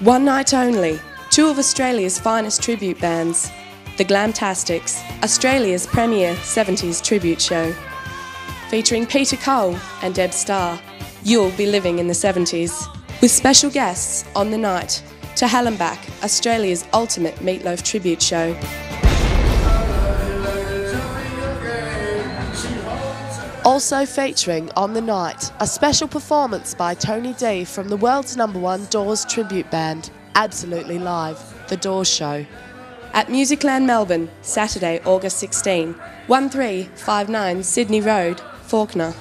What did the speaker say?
One night only, two of Australia's finest tribute bands, the Glamtastix, Australia's premier 70s tribute show. Featuring Peter Cole and Deb Starr, you'll be living in the 70s. With special guests on the night to Back, Australia's ultimate meatloaf tribute show. Also featuring on the night, a special performance by Tony Dee from the world's number one Doors tribute band, Absolutely Live, The Doors Show. At Musicland Melbourne, Saturday, August 16, 1359 Sydney Road, Fawkner.